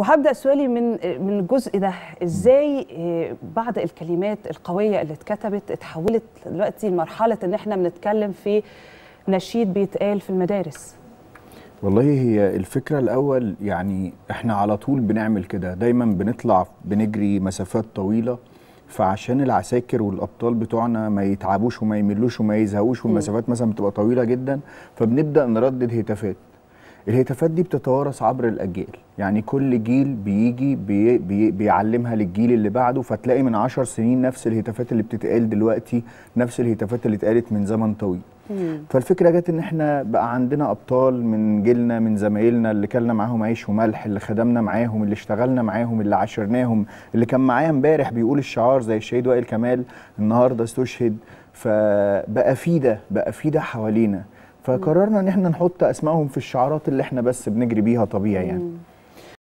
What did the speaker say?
وهبدأ سؤالي من من الجزء ده إزاي آه، بعض الكلمات القوية اللي اتكتبت اتحولت دلوقتي لمرحلة إن إحنا بنتكلم في نشيد بيتقال في المدارس؟ والله هي الفكرة الأول يعني إحنا على طول بنعمل كده. دايما بنطلع بنجري مسافات طويلة فعشان العساكر والأبطال بتوعنا ما يتعبوش وما يملوش وما يزهقوش والمسافات مثلا بتبقى طويلة جدا فبنبدأ نردد هتافات. الهتافات دي بتتوارث عبر الأجيال. يعني كل جيل بيجي بي بي بيعلمها للجيل اللي بعده فتلاقي من عشر سنين نفس الهتافات اللي بتتقال دلوقتي نفس الهتافات اللي اتقالت من زمن طويل. فالفكرة جت إن إحنا بقى عندنا أبطال من جيلنا من زمايلنا اللي كلنا معاهم عيش وملح اللي خدمنا معاهم اللي اشتغلنا معاهم اللي عاشرناهم اللي كان معايا امبارح بيقول الشعار زي الشهيد وائل كمال النهارده استشهد. فبقى في ده بقى في ده حوالينا. فقررنا ان إحنا نحط اسمائهم في الشعارات اللي إحنا بس بنجري بيها طبيعي يعني.